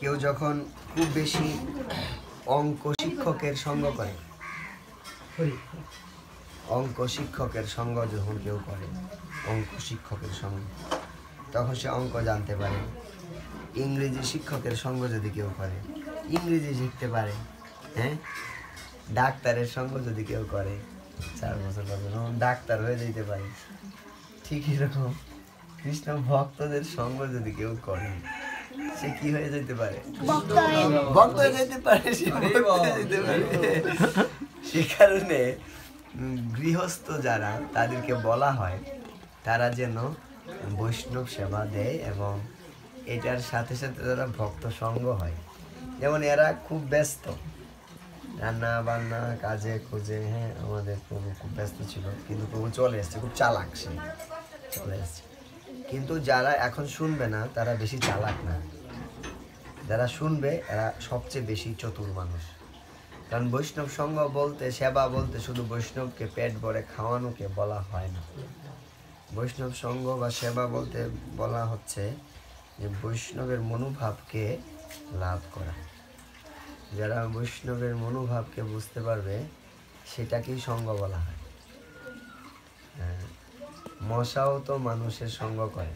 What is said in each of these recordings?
কেউ যখন খুব বেশি অঙ্ক শিক্ষকের সঙ্গ করে অঙ্ক শিক্ষকের সঙ্গ যখন কেউ করে অঙ্ক শিক্ষকের সঙ্গ তখন সে অঙ্ক জানতে পারে। ইংরেজি শিক্ষকের সঙ্গ যদি কেউ করে ইংরেজি শিখতে পারে হ্যাঁ? ডাক্তারের সঙ্গ যদি কেউ করে চার বছর বছর ডাক্তার হয়ে যেতে পারে। ঠিক এরকম কৃষ্ণ ভক্তদের সঙ্গ যদি কেউ করে সে কি হয়ে যেতে পারে? ভক্ত হয়ে যেতে পারে সে যেতে পারে। সে কারণে গৃহস্থ যারা তাদেরকে বলা হয় তারা যেন বৈষ্ণব সেবা দেয় এবং এটার সাথে সাথে তারা ভক্ত সঙ্গ হয়। যেমন এরা খুব ব্যস্ত। রান্না বান্না কাজে খুঁজে হ্যাঁ আমাদের প্রভু খুব ব্যস্ত ছিল কিন্তু প্রভু চলে এসছে খুব চালাক সে। চলে এসছে। কিন্তু যারা এখন শুনবে না তারা বেশি চালাক না। যারা শুনবে এরা সবচেয়ে বেশি চতুর মানুষ। কারণ বৈষ্ণব সঙ্গ বলতে সেবা বলতে শুধু বৈষ্ণবকে পেট ভরে খাওয়ানোকে বলা হয় না। বৈষ্ণব সঙ্গ বা সেবা বলতে বলা হচ্ছে যে বৈষ্ণবের মনোভাবকে লাভ করা। যারা বৈষ্ণবের মনোভাবকে বুঝতে পারবে সেটাকেই সঙ্গ বলা হয়। হ্যাঁ, মশাও তো মানুষের সঙ্গ করে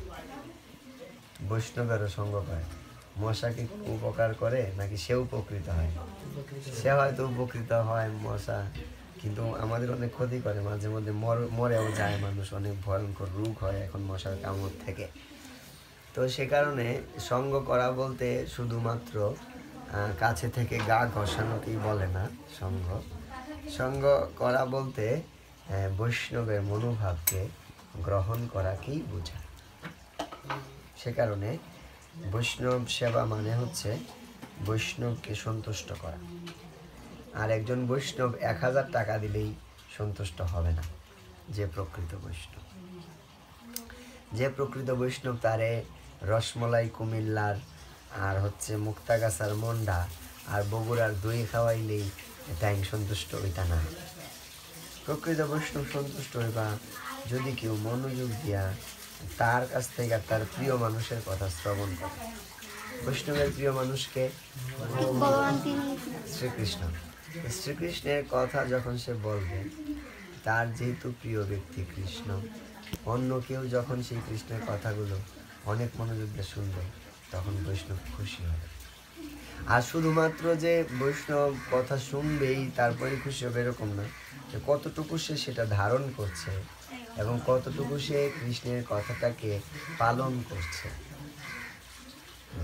বৈষ্ণবেরও সঙ্গ করে। মশা কি উপকার করে নাকি সে উপকৃত হয়? সে হয়তো উপকৃত হয় মশা, কিন্তু আমাদের অনেক ক্ষতি করে। মাঝে মধ্যে মরেও যায় মানুষ, অনেক ভয়ঙ্কর রোগ হয় এখন মশার কামড় থেকে। তো সে কারণে সঙ্গ করা বলতে শুধুমাত্র কাছে থেকে গা ঘষানোকেই বলে না সঙ্গ। সঙ্গ করা বলতে বৈষ্ণবের মনোভাবকে গ্রহণ করাকেই বোঝায়? সে কারণে বৈষ্ণব সেবা মানে হচ্ছে বৈষ্ণবকে সন্তুষ্ট করা। আর একজন বৈষ্ণব এক হাজার টাকা দিলেই সন্তুষ্ট হবে না, যে প্রকৃত বৈষ্ণব। যে প্রকৃত বৈষ্ণব তারে রসমলাই, কুমিল্লার, আর হচ্ছে মুক্তাগাছার মন্ডা, আর বগুড়ার দই খাওয়াইলেই তাই সন্তুষ্ট হইতা না। প্রকৃত বৈষ্ণব সন্তুষ্ট হইবা যদি কেউ মনোযোগ দিয়া তার কাছ থেকে তার প্রিয় মানুষের কথা শ্রবণ করে। বৈষ্ণবের প্রিয় মানুষকে শ্রীকৃষ্ণ। শ্রীকৃষ্ণের কথা যখন সে বলবে, তার যেহেতু প্রিয় ব্যক্তি কৃষ্ণ, অন্য কেউ যখন সেই কৃষ্ণের কথাগুলো অনেক মনোযোগ দিয়ে শুনবে, তখন বৈষ্ণব খুশি হবে। আর শুধুমাত্র যে বৈষ্ণব কথা শুনবেই তারপরে খুশি হবে এরকম না কতটুকু সে সেটা ধারণ করছে এবং কতটুকু সে কৃষ্ণের কথাটাকে পালন করছে।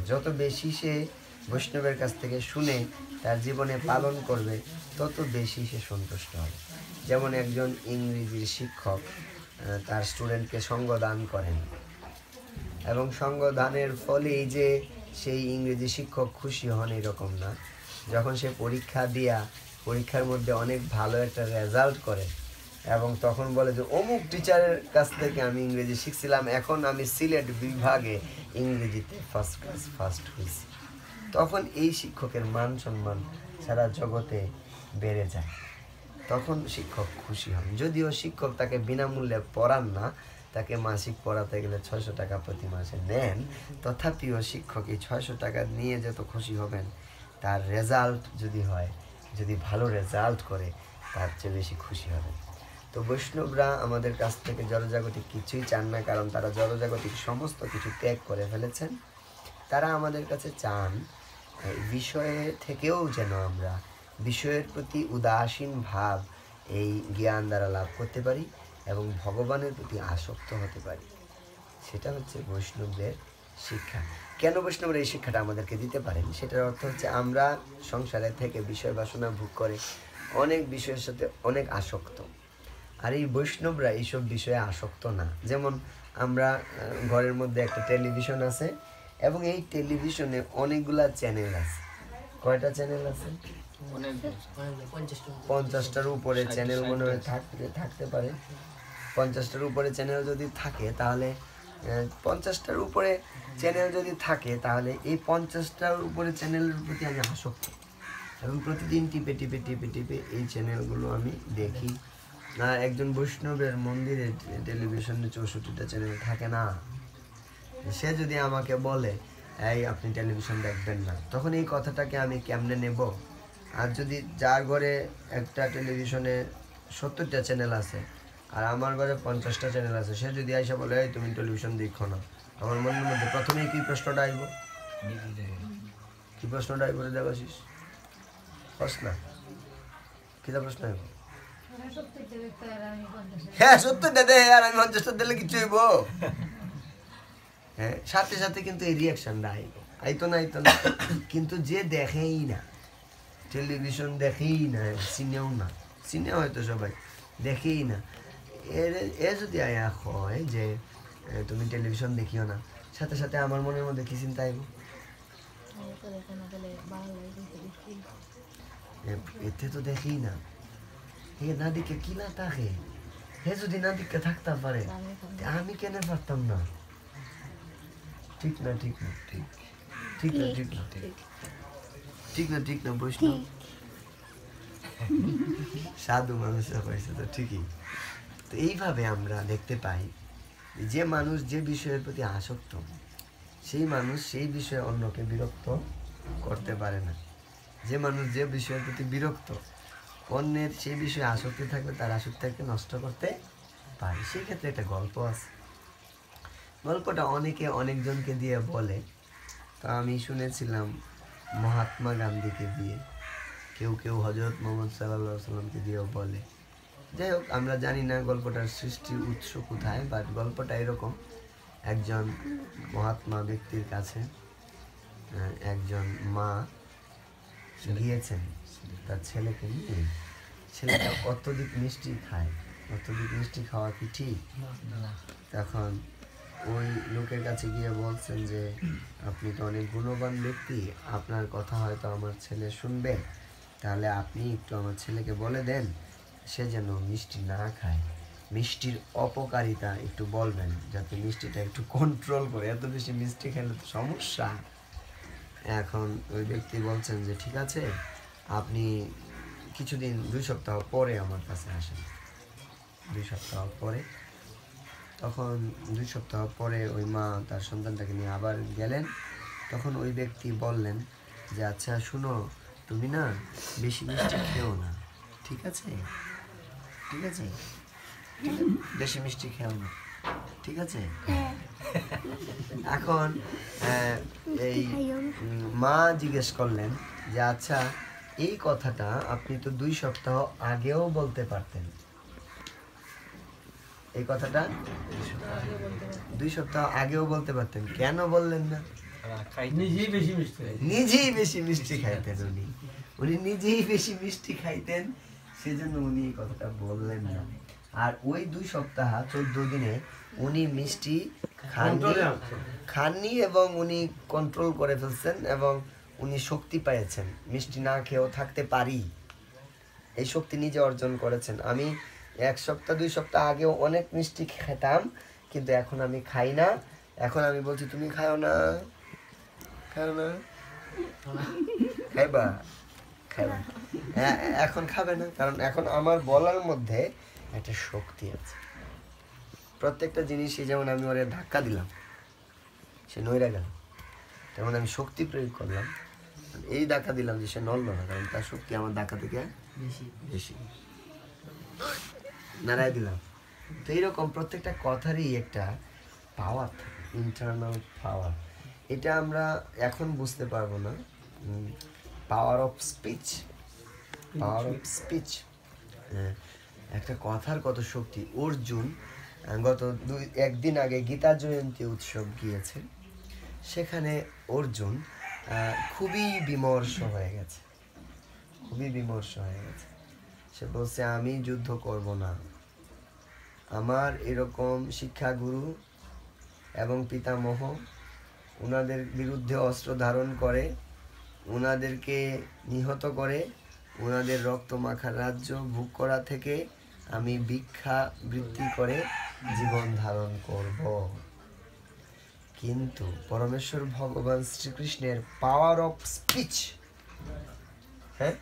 যত বেশি সে বৈষ্ণবের কাছ থেকে শুনে তার জীবনে পালন করবে, তত বেশি সে সন্তুষ্ট হবে। যেমন একজন ইংরেজির শিক্ষক তার স্টুডেন্টকে সঙ্গ দান করেন। এবং সঙ্গ দানের ফলেই যে সেই ইংরেজি শিক্ষক খুশি হন এরকম না। যখন সে পরীক্ষা দিয়া, পরীক্ষার মধ্যে অনেক ভালো একটা রেজাল্ট করে এবং তখন বলে যে, অমুক টিচারের কাছ থেকে আমি ইংরেজি শিখছিলাম, এখন আমি সিলেট বিভাগে ইংরেজিতে ফার্স্ট ক্লাস ফার্স্ট হয়েছি। তখন এই শিক্ষকের মান সম্মান সারা জগতে বেড়ে যায়। তখন শিক্ষক খুশি হন। যদিও শিক্ষক তাকে বিনামূল্যে পড়ান না, তাকে মাসিক পড়াতে গেলে ছয়শো টাকা প্রতি মাসে নেন। তথাপিও শিক্ষক এই ছয়শো টাকা নিয়ে যত খুশি হবেন, তার রেজাল্ট যদি হয়, যদি ভালো রেজাল্ট করে, তার চেয়ে বেশি খুশি হবেন। তো বৈষ্ণবরা আমাদের কাছ থেকে জড়জাগতিক কিছুই চান না, কারণ তারা জড়জাগতিক সমস্ত কিছু ত্যাগ করে ফেলেছেন। তারা আমাদের কাছে চান বিষয়ে থেকেও যেন আমরা বিষয়ের প্রতি উদাসীন ভাব এই জ্ঞান দ্বারা লাভ করতে পারি এবং ভগবানের প্রতি আসক্ত হতে পারি। সেটা হচ্ছে বৈষ্ণবদের শিক্ষা। কেন বৈষ্ণবরা এই শিক্ষাটা আমাদেরকে দিতে পারেন? সেটার অর্থ হচ্ছে আমরা সংসারে থেকে বিষয় বাসনা ভোগ করে অনেক বিষয়ের সাথে অনেক আসক্ত। আর এই বৈষ্ণবরা এইসব বিষয়ে আসক্ত না। যেমন আমরা ঘরের মধ্যে একটা টেলিভিশন আছে এবং এই টেলিভিশনে অনেকগুলা চ্যানেল আছে। কয়টা চ্যানেল আছে? পঞ্চাশটার উপরে চ্যানেল মনে হয় থাকতে থাকতে পারে। পঞ্চাশটার উপরে চ্যানেল যদি থাকে তাহলে পঞ্চাশটার উপরে চ্যানেল যদি থাকে তাহলে এই পঞ্চাশটার উপরে চ্যানেলের প্রতি আমি আসক্ত। এবং প্রতিদিন টিপে টিপে টিপে টিপে এই চ্যানেলগুলো আমি দেখি। একজন বৈষ্ণবের মন্দিরে টেলিভিশনে চৌষট্টিটা চ্যানেল থাকে না। সে যদি আমাকে বলে, এই, আপনি টেলিভিশন দেখবেন না। তখন এই কথাটাকে আমি কেমনে নেব? আর যদি যার ঘরে একটা টেলিভিশনে সত্তরটা চ্যানেল আছে, আর আমার ঘরে পঞ্চাশটা চ্যানেল আছে, সে যদি আইসা বলে, এই, তুমি টেলিভিশন দেখো না। আমার মনের মধ্যে প্রথমেই কী প্রশ্নটা আইব? কী প্রশ্নটা আইব দেবাশিস? কস না প্রশ্ন আইব? হ্যাঁ সত্তরটা দে আর আমি পঞ্চাশটা দিলে কিছু হইব। হ্যাঁ সাথে সাথে কিন্তু এই রিয়াকশনটা আইব। আইতো না আইতো না। কিন্তু যে দেখেই না টেলিভিশন দেখেই না সিনেও না সিনে হয়তো সবাই দেখেই না। এর এ যদি আয়া হয় যে তুমি টেলিভিশন দেখিও না সাথে সাথে আমার মনের মধ্যে কি চিন্তা আইব? এতে তো দেখেই না। হে না দিকে কি না থাকে হে যদি না দিকে থাকতে পারে আমি কেন পারতাম না ঠিক না ঠিক না ঠিক ঠিক না ঠিক না ঠিক ঠিক না ঠিক না বৈষ্ণব সাধু মানুষরা হয়েছে তো ঠিকই তো এইভাবে আমরা দেখতে পাই যে মানুষ যে বিষয়ের প্রতি আসক্ত সেই মানুষ সেই বিষয়ে অন্যকে বিরক্ত করতে পারে না যে মানুষ যে বিষয়ের প্রতি বিরক্ত অন্যের সেই বিষয়ে আসক্তি থাকলে তার আসক্তিকে নষ্ট করতে পারে। সেই ক্ষেত্রে একটা গল্প আছে। গল্পটা অনেকে অনেকজনকে দিয়ে বলে। তো আমি শুনেছিলাম মহাত্মা গান্ধীকে দিয়ে। কেউ কেউ হজরত মোহাম্মদ সাল্লাহ সাল্লামকে দিয়েও বলে। যাই হোক, আমরা জানি না গল্পটার সৃষ্টির উৎস কোথায় বাট গল্পটা এরকম। একজন মহাত্মা ব্যক্তির কাছে একজন মা গিয়েছেন। তার ছেলেকে নিয়ে ছেলেটা অত্যধিক মিষ্টি খায়। অত্যধিক মিষ্টি খাওয়া কি ঠিক? তখন ওই লোকের কাছে গিয়ে বলছেন যে আপনি তো অনেক গুণবান ব্যক্তি। আপনার কথা হয়তো আমার ছেলে শুনবে। তাহলে আপনি একটু আমার ছেলেকে বলে দেন সে যেন মিষ্টি না খায়। মিষ্টির অপকারিতা একটু বলবেন যাতে মিষ্টিটা একটু কন্ট্রোল করে। এত বেশি মিষ্টি খেলে তো সমস্যা। এখন ওই ব্যক্তি বলছেন যে, ঠিক আছে, আপনি কিছুদিন, দুই সপ্তাহ পরে আমার কাছে আসেন। দুই সপ্তাহ পরে। তখন দুই সপ্তাহ পরে ওই মা তার সন্তানটাকে নিয়ে আবার গেলেন। তখন ওই ব্যক্তি বললেন যে আচ্ছা শুনো, তুমি না বেশি মিষ্টি খেও না, ঠিক আছে? ঠিক আছে? বেশি মিষ্টি খেও না। ঠিক আছে? এখন এই মা জিজ্ঞেস করলেন যে আচ্ছা এই কথাটা আপনি তো দুই সপ্তাহ আগেও বলতে পারতেন। এই কথাটা দুই সপ্তাহ আগেও বলতে পারতেন। কেন বললেন না? নিজেই বেশি মিষ্টি নিজেই বেশি মিষ্টি খাইতেন উনি। উনি নিজেই বেশি মিষ্টি খাইতেন সেজন্য উনি এই কথাটা বললেন না। আর ওই দুই সপ্তাহ চোদ্দ দিনে উনি মিষ্টি খাননি। খাননি এবং উনি কন্ট্রোল করে ফেলছেন এবং উনি শক্তি পেয়েছেন মিষ্টি না খেয়েও থাকতে পারি। এই শক্তি নিজে অর্জন করেছেন। আমি এক সপ্তাহ দুই সপ্তাহ আগেও অনেক মিষ্টি খেতাম কিন্তু এখন আমি খাই না। এখন আমি বলছি তুমি খাও না। খাও না। খাইবা? খাইবা? হ্যাঁ, এখন খাবে না। কারণ এখন আমার বলার মধ্যে একটা শক্তি আছে। প্রত্যেকটা জিনিসই যেমন আমি ওরে ধাক্কা দিলাম সে নইরা গেল। তেমন আমি শক্তি প্রয়োগ করলাম। এই ধাক্কা দিলাম যে সে নড়লো না কারণ তার শক্তি আমার ধাক্কা থেকে বেশি। নাড়াই দিলাম। তো এইরকম প্রত্যেকটা কথারই একটা পাওয়ার থাকে ইন্টারনাল পাওয়ার এটা আমরা এখন বুঝতে পারব না। Power of speech power of speech একটা কথার কত শক্তি। অর্জুন গত দুই, একদিন আগে গীতা জয়ন্তী উৎসব গিয়েছে। সেখানে অর্জুন খুবই বিমর্ষ হয়ে গেছে। খুবই বিমর্ষ হয়ে গেছে। সে বলছে, আমি যুদ্ধ করব না। আমার এরকম শিক্ষাগুরু এবং পিতামহ ওনাদের বিরুদ্ধে অস্ত্র ধারণ করে ওনাদেরকে নিহত করে ওনাদের রক্ত মাখা রাজ্য ভোগ করা থেকে আমি ভিক্ষা বৃত্তি করে জীবন ধারণ করব। কিন্তু পরমেশ্বর ভগবান শ্রীকৃষ্ণের পাওয়ার অফ স্পিচ হ্যাঁ?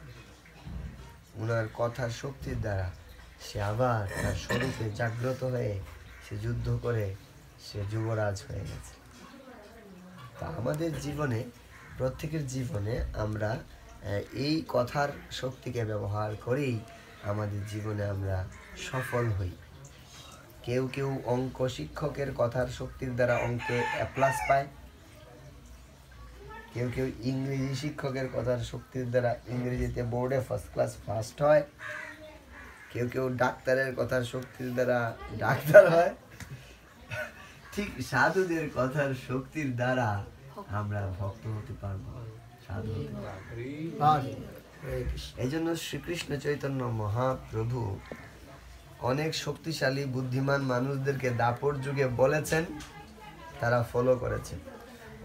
ওনার কথার শক্তির দ্বারা সে আবার তার স্বরূপে জাগ্রত হয়ে সে যুদ্ধ করে সে যুবরাজ হয়ে গেছে। তা আমাদের জীবনে, প্রত্যেকের জীবনে আমরা এই কথার শক্তিকে ব্যবহার করেই আমাদের জীবনে আমরা সফল হই। কেউ কেউ অঙ্ক শিক্ষকের কথার শক্তির দ্বারা অঙ্কে প্লাস পায়। কেউ কেউ ইংরেজি শিক্ষকের কথার শক্তির দ্বারা ইংরেজিতে বোর্ডে ফার্স্ট ক্লাস ফার্স্ট হয়। কেউ কেউ ডাক্তারের কথার শক্তির দ্বারা ডাক্তার হয়। ঠিক সাধুদের কথার শক্তির দ্বারা আমরা ভক্ত হতে পারব। সাধু হতে পারব। এই জন্য শ্রীকৃষ্ণ চৈতন্য মহাপ্রভু অনেক শক্তিশালী বুদ্ধিমান মানুষদেরকে দাপর যুগে বলেছেন তারা ফলো করেছেন।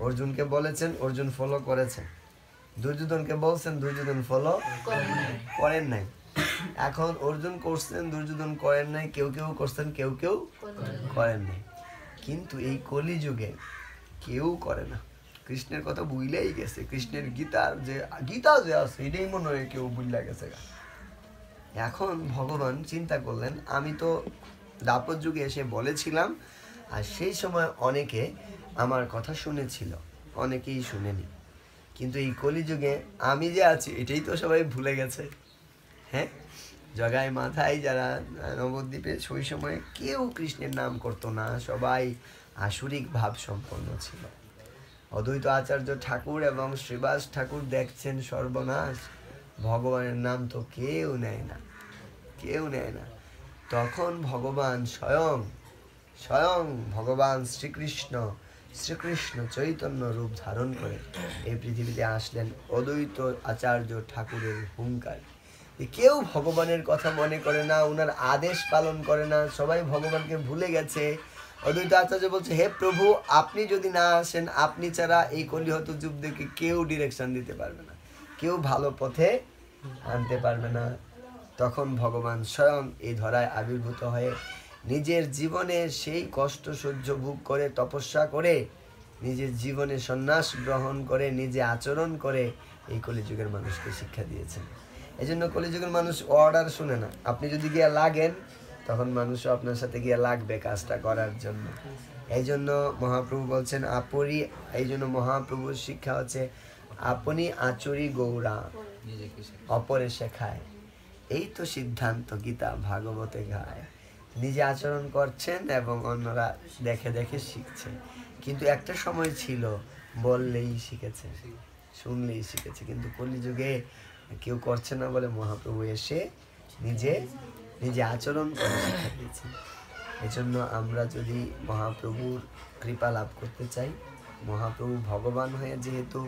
অর্জুনকে বলেছেন অর্জুন ফলো করেছেন। দুর্যোধনকে বলছেন দুর্যোধন ফলো করেন নাই। এখন অর্জুন করছেন দুর্যোধন করেন নাই কেউ কেউ করছেন কেউ কেউ করেন নাই। কিন্তু এই কলিযুগে কেউ করে না। কৃষ্ণের কথা বুঝলেই গেছে। কৃষ্ণের গীতার যে গীতা যে আছে, এটাই মনে হয় কেউ বুঝলা গেছে এখন ভগবান চিন্তা করলেন, আমি তো দাপর যুগে এসে বলেছিলাম, আর সেই সময় অনেকে আমার কথা শুনেছিল, অনেকেই শুনেনি। কিন্তু এই কলিযুগে আমি যে আছি, এটাই তো সবাই ভুলে গেছে। হ্যাঁ? জগায় মাথায় যারা নবদ্বীপে সেই সময় কেউ কৃষ্ণের নাম করতো না, সবাই আসুরিক ভাব সম্পন্ন ছিল। অদ্বৈত আচার্য ঠাকুর এবং শ্রীবাস ঠাকুর দেখছেন সর্বনাশ। ভগবানের নাম তো কেউ নেয় না। কেউ নেয় না। তখন ভগবান স্বয়ং স্বয়ং ভগবান শ্রীকৃষ্ণ শ্রীকৃষ্ণ চৈতন্য রূপ ধারণ করে এই পৃথিবীতে আসলেন অদ্বৈত আচার্য ঠাকুরের হুঙ্কার। কেউ ভগবানের কথা মনে করে না ওনার আদেশ পালন করে না, সবাই ভগবানকে ভুলে গেছে। অদ্বৈত আচার্য বলছে, হে প্রভু, আপনি যদি না আসেন, আপনি ছাড়া এই কলিহত যুগদেরকে কেউ ডিরেকশন দিতে পারবে না। কেউ ভালো পথে আনতে পারবে না। তখন ভগবান স্বয়ং এই ধরায় আবির্ভূত হয়ে নিজের জীবনে সেই কষ্ট সহ্য ভোগ করে, তপস্যা করে, নিজের জীবনে সন্ন্যাস গ্রহণ করে, নিজে আচরণ করে এই কলিযুগের মানুষকে শিক্ষা দিয়েছেন। এই জন্য কলিযুগের মানুষ অর্ডার শুনে না। আপনি যদি গিয়ে লাগেন তখন মানুষও আপনার সাথে গিয়ে লাগবে কাজটা করার জন্য। এই জন্য মহাপ্রভু বলছেন আপরি এই জন্য মহাপ্রভুর শিক্ষা হচ্ছে আপনি আচরি গৌরা অপরে শেখায়। এই তো সিদ্ধান্ত গীতা ভাগবতে গায় নিজে আচরণ করছেন এবং অন্যরা দেখে দেখে শিখছে কিন্তু একটা সময় ছিল, বললেই শিখেছে, শুনলেই শিখেছে। কিন্তু কলিযুগে কেউ করছে না বলে মহাপ্রভু এসে নিজে নিজে আচরণ করে শিক্ষা দিয়েছেন, এজন্য আমরা যদি মহাপ্রভুর কৃপা লাভ করতে চাই, মহাপ্রভু ভগবান হয়ে যেহেতু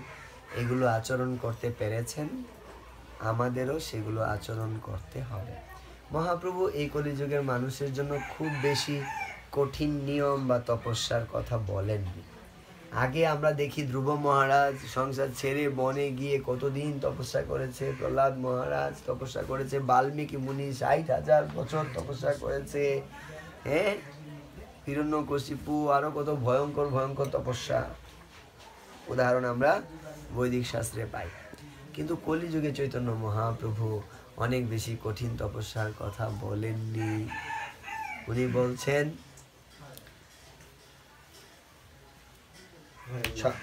এগুলো আচরণ করতে পেরেছেন, আমাদেরও সেগুলো আচরণ করতে হবে। মহাপ্রভু এই কলিযুগের মানুষের জন্য খুব বেশি কঠিন নিয়ম বা তপস্যার কথা বলেননি। আগে আমরা দেখি ধ্রুব মহারাজ সংসার ছেড়ে বনে গিয়ে কতদিন তপস্যা করেছে, প্রহ্লাদ মহারাজ তপস্যা করেছে, বাল্মীকি মুনি ষাট হাজার বছর তপস্যা করেছে হ্যাঁ? হিরণ্যকশিপু আরও কত ভয়ঙ্কর ভয়ঙ্কর তপস্যা। উদাহরণ আমরা বৈদিক শাস্ত্রে পাই। কিন্তু কলিযুগে চৈতন্য মহাপ্রভু অনেক বেশি কঠিন তপস্যার কথা বলেননি। উনি বলছেন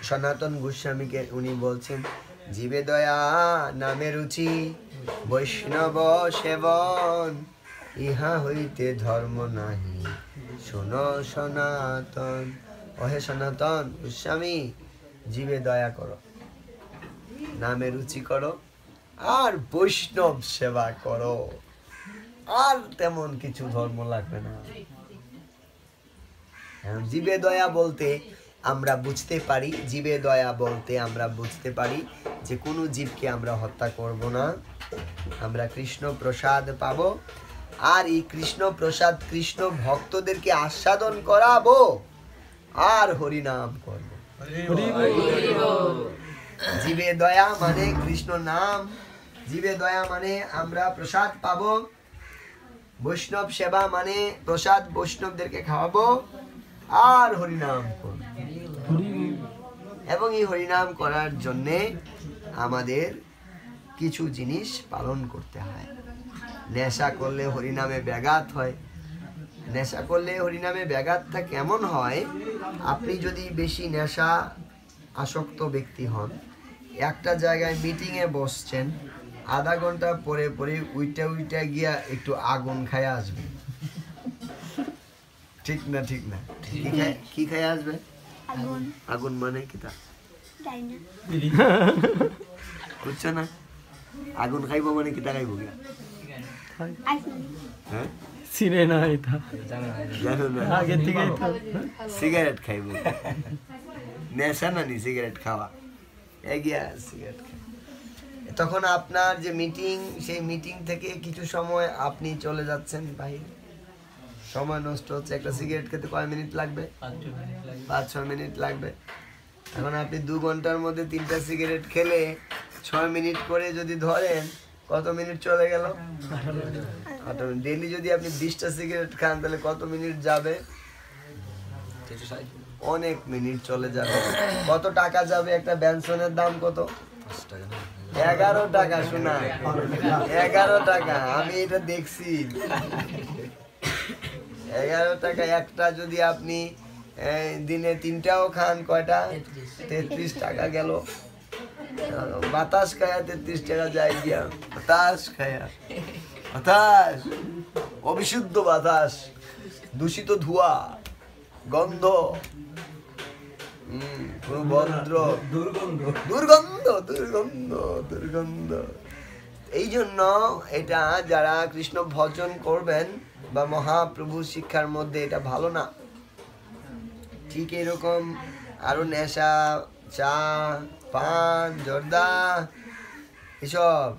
সনাতন গোস্বামীকে উনি বলছেন, জীবে দয়া নামে রুচি, বৈষ্ণব সেবন, ইহা হইতে ধর্ম নাহি। শোন সনাতন অহে সনাতন গোস্বামী, জীবে দয়া করো, নামে রুচি করো, আর বৈষ্ণব সেবা করো। আর তেমন কিছু ধর্ম লাগবে না। জীবে দয়া বলতে আমরা বুঝতে পারি জীবে দয়া বলতে আমরা বুঝতে পারি যে কোনো জীবকে আমরা হত্যা করব না। আমরা কৃষ্ণ প্রসাদ পাব আর এই কৃষ্ণ প্রসাদ কৃষ্ণ ভক্তদেরকে আস্বাদন করাবো আর হরিনাম করব। জীবে দয়া মানে কৃষ্ণ নাম। জীবে দয়া মানে আমরা প্রসাদ পাবো। বৈষ্ণব সেবা মানে প্রসাদ বৈষ্ণবদেরকে খাওয়াবো আর হরিনাম করব। এবং এই হরিনাম করার জন্যে আমাদের কিছু জিনিস পালন করতে হয়। নেশা করলে হরিনামে ব্যাঘাত হয়। নেশা করলে হরিনামে ব্যাঘাতটা কেমন হয়? আপনি যদি বেশি নেশা আসক্ত ব্যক্তি হন, একটা জায়গায় মিটিংয়ে বসছেন, আধা ঘণ্টা পরে পরে উইটা উইটা গিয়া একটু আগুন খায় আসবে। ঠিক না ঠিক না? কি খায় আসবে? আগুন। আগুন মানে কি তা? বুঝছ না? আগুন খাইবো মানে কি তা খাইবো গিয়া? হ্যাঁ? চিনে না এটা। জানো না? আগে থেকেই তো। সিগারেট খাইব। নেশা না নি সিগারেট খাওয়া? এগিয়া সিগারেট। তখন আপনার যে মিটিং সেই মিটিং থেকে কিছু সময় আপনি চলে যাচ্ছেন বাইরে সময় নষ্ট হচ্ছে একটা সিগারেট খেতে কয় মিনিট লাগবে? পাঁচ ছয় মিনিট লাগবে। এখন আপনি দু ঘণ্টার মধ্যে তিনটা সিগারেট খেলে ছয় মিনিট করে যদি ধরেন কত মিনিট চলে গেল? ডেলি যদি আপনি বিশটা সিগারেট খান তাহলে কত মিনিট যাবে? অনেক মিনিট চলে যাবে। কত টাকা যাবে? একটা ব্যানসনের দাম কত? এগারো টাকা শোনা। এগারো টাকা আমি এটা দেখছি। এগারো টাকা একটা যদি আপনি দিনে তিনটাও খান কয়টা? তেত্রিশ। টাকা গেল। বাতাস খায়া তেত্রিশ টাকা যায় গিয়া। বাতাস খায়া। বাতাস। অবিশুদ্ধ বাতাস। দূষিত ধোঁয়া। গন্ধ। কোনো ভদ্র দুর্গন্ধ। দুর্গন্ধ দুর্গন্ধ দুর্গন্ধ। এই জন্য এটা যারা কৃষ্ণ ভজন করবেন বা মহাপ্রভু শিক্ষার মধ্যে এটা ভালো না? ঠিক এরকম আরও নেশা, চা, পান, জর্দা, এসব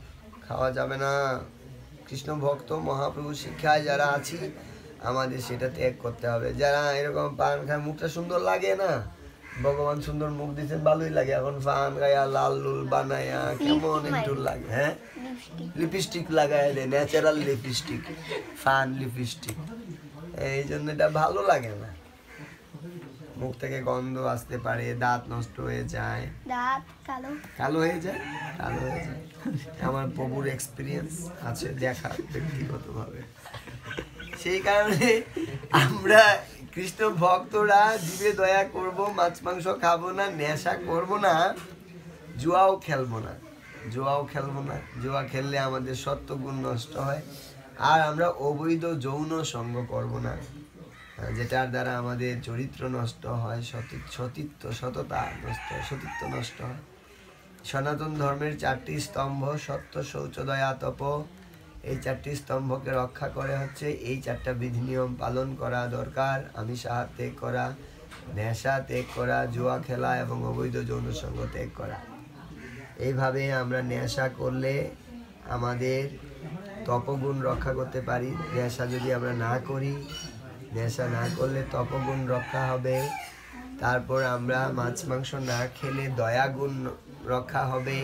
খাওয়া যাবে না। কৃষ্ণ ভক্ত, মহাপ্রভু শিক্ষায় যারা আছি, আমাদের সেটা ত্যাগ করতে হবে। যারা এরকম পান খায়, মুখটা সুন্দর লাগে না? ভগবান সুন্দর মুখ দিচ্ছেন ভালোই লাগে। এখন ফান গায়া লাল লুল বানায়া কেমন একটু লাগে হ্যাঁ? লিপস্টিক লাগায় দেয় ন্যাচারাল লিপস্টিক ফান লিপস্টিক এই জন্য এটা ভালো লাগে না। মুখ থেকে গন্ধ আসতে পারে দাঁত নষ্ট হয়ে যায়। দাঁত কালো। কালো হয়ে যায়? কালো হয়ে যায়। আমার প্রভুর এক্সপিরিয়েন্স আছে দেখা ব্যক্তিগতভাবে। সেই কারণে আমরা কৃষ্ণ ভক্তরা জীবে দয়া করব, মাছ মাংস খাব না, নেশা করব না, জুয়াও খেলব না। জুয়াও খেলব না। জুয়া খেললে আমাদের সত্যগুণ নষ্ট হয়। আর আমরা অবৈধ যৌন সঙ্গ করব না, যেটার দ্বারা আমাদের চরিত্র নষ্ট হয়, সতী- সতীত্ব, সততা নষ্ট, সতীত্ব নষ্ট হয়। সনাতন ধর্মের চারটি স্তম্ভ সত্য শৌচ দয়া তপ এই চারটি স্তম্ভকে রক্ষা করে হচ্ছে। এই চারটা বিধি নিয়ম পালন করা দরকার। আমি সাহা ত্যাগ করা, নেশা ত্যাগ করা, জুয়া খেলা এবং অবৈধ যৌন সঙ্গ ত্যাগ করা। এইভাবে আমরা নেশা করলে আমাদের তপগুণ রক্ষা করতে পারি। নেশা যদি আমরা না করি, নেশা না করলে তপগুণ রক্ষা হবে। তারপর আমরা মাছ মাংস না খেলে দয়াগুণ রক্ষা হবে।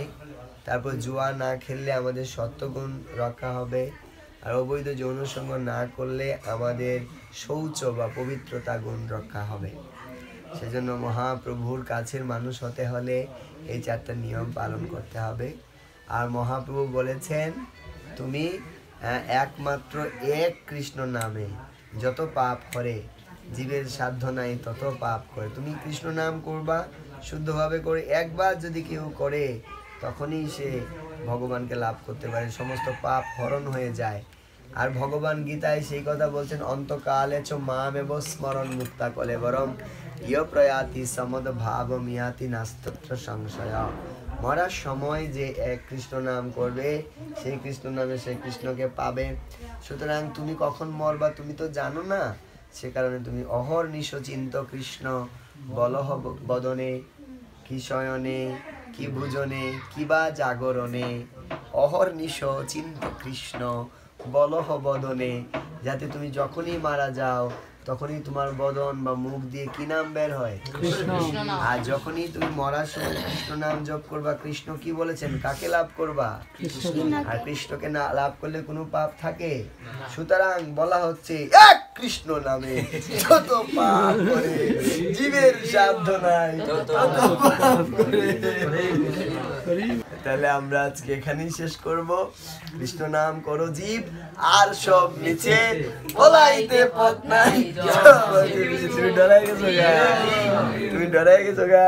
তারপর জুয়া না খেললে আমাদের সত্যগুণ রক্ষা হবে। আর অবৈধ যৌন সঙ্গ না করলে আমাদের শৌচ বা পবিত্রতা গুণ রক্ষা হবে। সেজন্য মহাপ্রভুর কাছের মানুষ হতে হলে এই চারটা নিয়ম পালন করতে হবে। আর মহাপ্রভু বলেছেন, তুমি একমাত্র এক কৃষ্ণ নামে যত পাপ করে, জীবের সাধ্য নাই তত পাপ করে। তুমি কৃষ্ণ নাম করবা, শুদ্ধভাবে করে একবার যদি কেউ করে তখনই সে ভগবানকে লাভ করতে পারে। সমস্ত পাপ হরণ হয়ে যায়। আর ভগবান গীতায় সেই কথা বলছেন, অন্তকালে চ মামেব স্মরণ মুক্তা কলে বরং ইয় প্রয়াতি সমদ ভাব মিয়াতি নাস্তত্র সংশয়। মরার সময় যে এক কৃষ্ণ নাম করবে, সেই কৃষ্ণ নামে সেই কৃষ্ণকে পাবে। সুতরাং তুমি কখন মরবা তুমি তো জানো না। সে কারণে তুমি অহর নিশ চিন্ত কৃষ্ণ, বলহ বদনে, কি শয়নে কি ভুজনে কি বা জাগরণে? অহর্নিশ চিন্ত কৃষ্ণ বলহ বদনে। যাতে তুমি যখনই মারা যাও তখনই তোমার বদন বা মুখ দিয়ে কি নাম বের হয়? আর যখনই তুমি মরার সময় কৃষ্ণ নাম জপ করবা কৃষ্ণ কি বলেছেন? কাকে লাভ করবা? আর কৃষ্ণকে না লাভ করলে কোনো পাপ থাকে? সুতরাং বলা হচ্ছে এক কৃষ্ণ নামে যত পাপ করে জীবের সাধ্য নাই তাহলে আমরা আজকে এখানেই শেষ করব। কৃষ্ণ নাম করো জীব আর সব নিচে বলাইতে পথ নাই। তুমি ডরাই গেছো গা? তুমি ডরাই গেছো গা?